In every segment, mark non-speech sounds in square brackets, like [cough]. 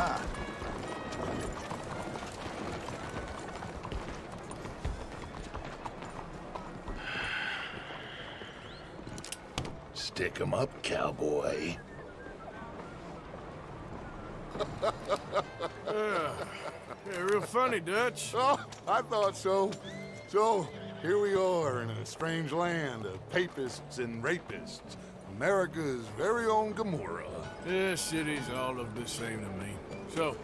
[sighs] Stick 'em up, cowboy. [laughs] Yeah, real funny, Dutch. [laughs] Oh, I thought so. So, here we are in a strange land of papists and rapists. America's very own Gomorrah. Yeah, cities all look the same to me. So,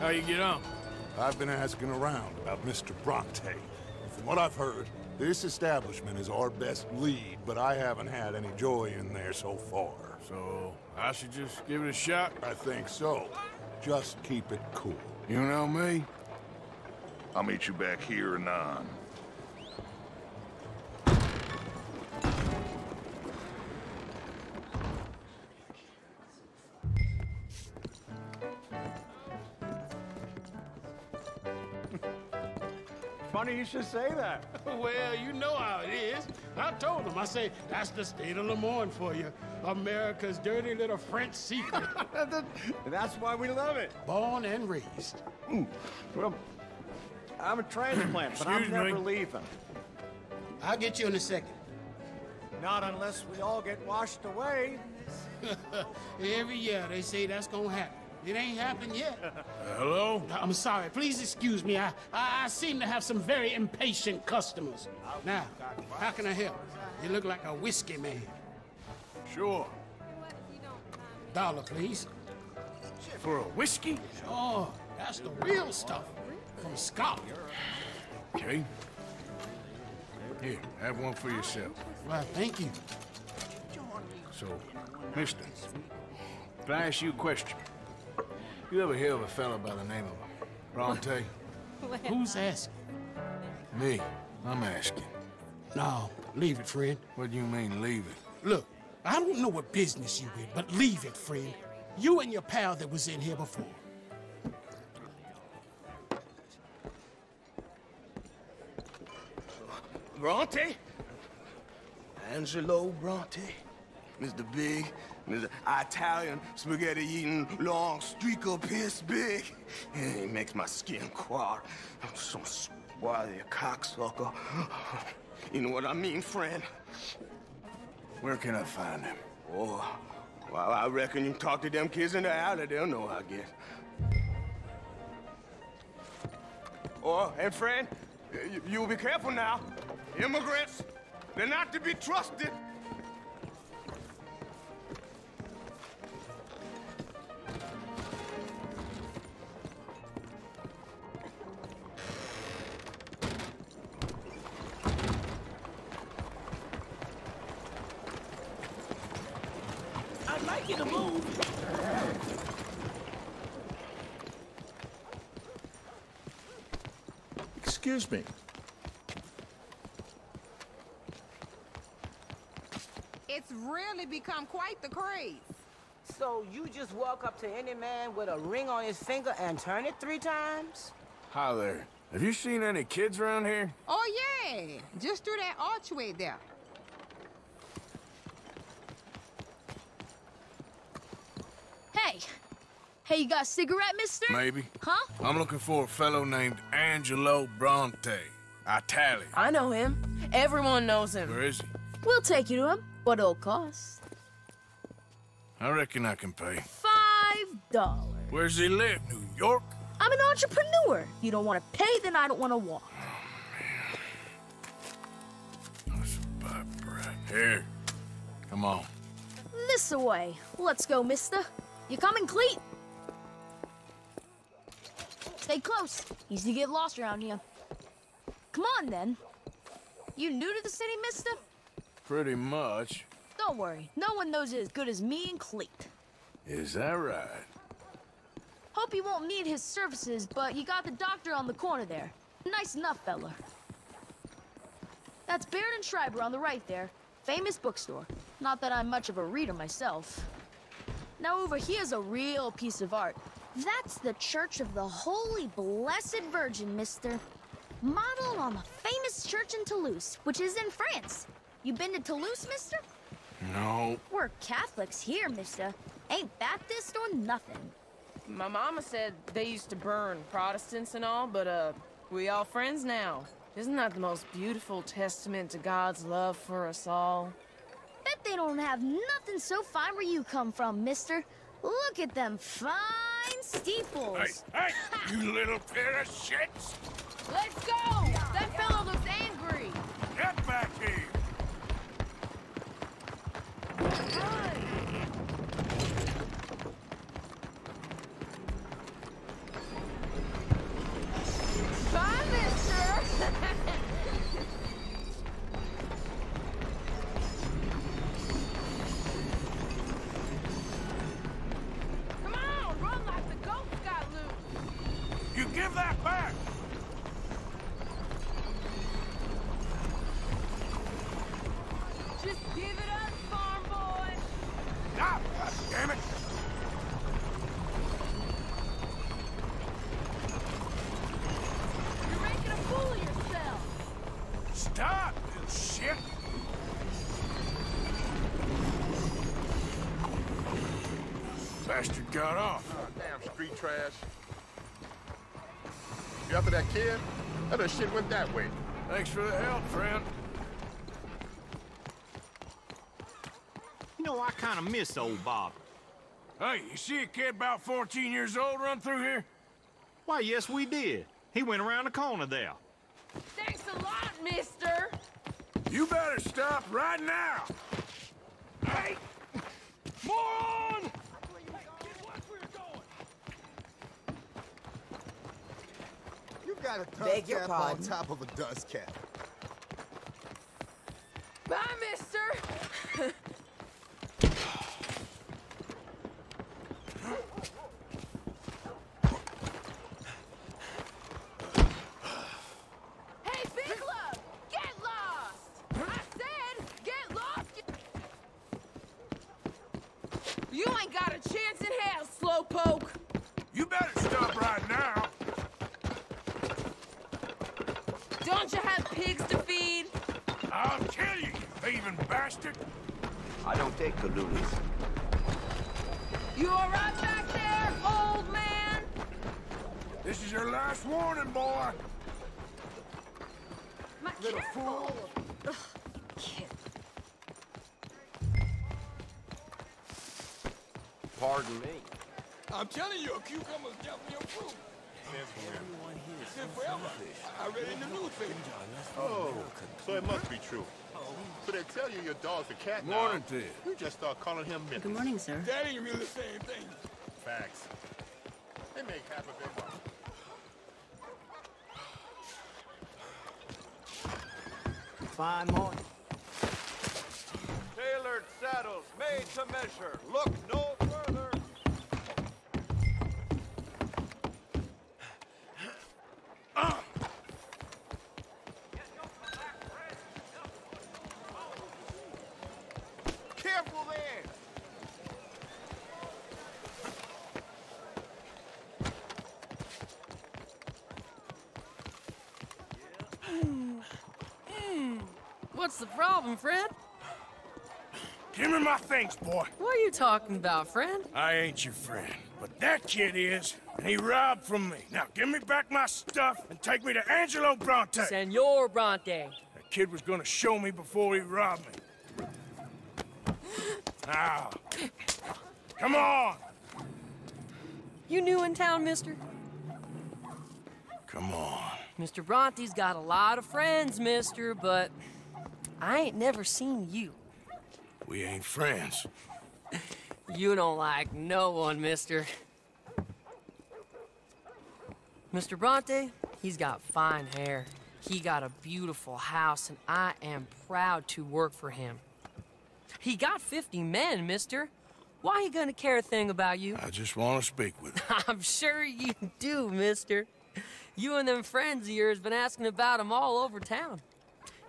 how you get on? I've been asking around about Mr. Bronte. From what I've heard, this establishment is our best lead, but I haven't had any joy in there so far. So, I should just give it a shot? I think so. Just keep it cool. You know me? I'll meet you back here anon. Funny you should say that. [laughs] well, you know how it is. I told him. I said, that's the state of Lemoyne for you. America's dirty little French secret. [laughs] That's why we love it. Born and raised. Hmm. Well, I'm a transplant, but I'm never me. leaving. I'll get you in a second. Not unless we all get washed away. [laughs] Every year they say that's gonna happen. It ain't happened yet. Uh, hello? Uh, I'm sorry. Please excuse me. I, I, I seem to have some very impatient customers. Now, how can I help? You look like a whiskey man. Sure. Dollar, please. For a whiskey? Oh, that's the real stuff. From Scotland. Okay. Here, have one for yourself. Well, thank you. So, mister, can I ask you a question? You ever hear of a fella by the name of Bronte? [laughs] Who's asking? Me. I'm asking. No, leave it, friend. What do you mean, leave it? Look, I don't know what business you in, but leave it, friend. You and your pal that was in here before. Bronte? Angelo Bronte? Mr. Big, Mr. Italian spaghetti eating long streak of piss big. It makes my skin crawl. I'm so swarthy a cocksucker. You know what I mean, friend? Where can I find him? Oh, well, I reckon you talk to them kids in the alley, they'll know, I guess. Oh, and friend, you, you'll be careful now. Immigrants, they're not to be trusted. I'd like you to move. Excuse me. It's really become quite the craze. So you just walk up to any man with a ring on his finger and turn it three times? Hi there. Have you seen any kids around here? Oh, yeah. Just through that archway there. Hey! Hey, you got a cigarette, mister? Maybe. Huh? I'm looking for a fellow named Angelo Bronte. Italian. I know him. Everyone knows him. Where is he? We'll take you to him. What it'll cost? I reckon I can pay. Five dollars. Where's he live? New York? I'm an entrepreneur. You don't want to pay, then I don't want to walk. Let's buy bread. Here. Come on. This away. Let's go, mister. You coming, Cleet? Stay close. Easy to get lost around here. Come on, then. You new to the city, mister? Pretty much. Don't worry. No one knows it as good as me and Cleet. Is that right? Hope you won't need his services, but you got the doctor on the corner there. Nice enough, fella. That's Baird and Schreiber on the right there. Famous bookstore. Not that I'm much of a reader myself. Now over here's a real piece of art. That's the Church of the Holy Blessed Virgin, mister. Modeled on the famous church in Toulouse, which is in France. You been to Toulouse, mister? No. We're Catholics here, mister. Ain't Baptist or nothing. My mama said they used to burn Protestants and all, but, uh, we all friends now. Isn't that the most beautiful testament to God's love for us all? Bet they don't have nothing so fine where you come from, mister. Look at them fine steeples. Hey, hey, you little pair of shits! Let's go! Got off. Oh, damn street trash. You after that kid? That other shit went that way. Thanks for the help, friend. You know, I kind of miss old Bob. Hey, you see a kid about 14 years old run through here? Why, yes, we did. He went around the corner there. Thanks a lot, mister! You better stop right now! Hey! Moron! Got a Beg your cap on pardon? top of a dust cap. Bye, mister! hey, Big Love! Get lost! I said, get lost! You ain't got a chance in hell, slowpoke! You better stop right now! Don't you have pigs to feed? I'll kill you, you thieving bastard! I don't take the loonies. You all right back there, old man? This is your last warning, boy! My Little fool. Pardon me. I'm telling you, a cucumber's definitely a fruit. Everyone here is been forever. I read in the newspaper. Oh, so it must be true. So they tell you your dog's a cat now. Morning to you. You just start calling him Minnie. Good morning, sir. That ain't really the same thing. Facts. They make half of it. Fine morning. Tailored saddles made to measure. Look no further. Careful there! What's the problem, friend? Give me my things, boy. What are you talking about, friend? I ain't your friend, but that kid is, and he robbed from me. Now give me back my stuff and take me to Angelo Bronte. Senor Bronte. That kid was gonna show me before he robbed me. Now, come on! You new in town, mister? Come on. Mr. Bronte's got a lot of friends, mister, but I ain't never seen you. We ain't friends. [laughs] You don't like no one, mister. Mr. Bronte, he's got fine hair. He got a beautiful house, and I am proud to work for him. He got 50 men, mister. Why he gonna care a thing about you? I just want to speak with him. [laughs] I'm sure you do, mister. You and them friends of yours been asking about him all over town.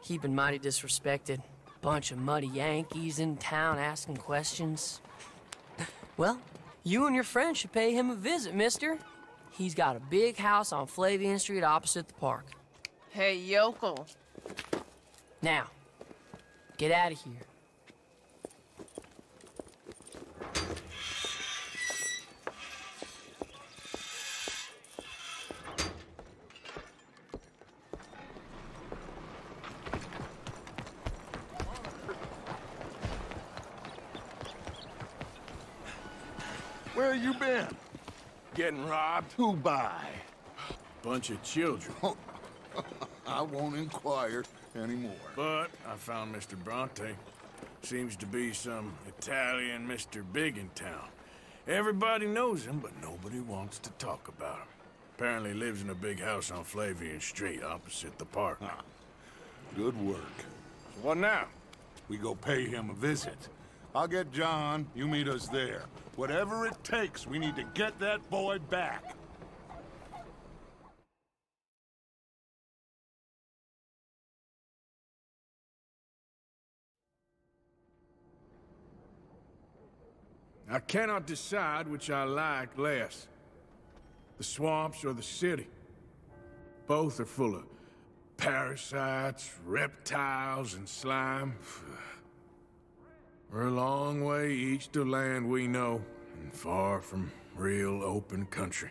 He been mighty disrespected. Bunch of muddy Yankees in town asking questions. [laughs] Well, you and your friend should pay him a visit, mister. He's got a big house on Flavian Street opposite the park. Hey, yokel. Now, get out of here. Where you been? Getting robbed? Who by? Bunch of children. [laughs] I won't inquire anymore. But I found Mr. Bronte. Seems to be some Italian Mr. Big in town. Everybody knows him, but nobody wants to talk about him. Apparently lives in a big house on Flavian Street, opposite the park. Ah, good work. So what now? We go pay him a visit. I'll get John, you meet us there. Whatever it takes, we need to get that boy back. I cannot decide which I like less. The swamps or the city. Both are full of parasites, reptiles, and slime. [sighs] We're a long way east of land we know, and far from real open country.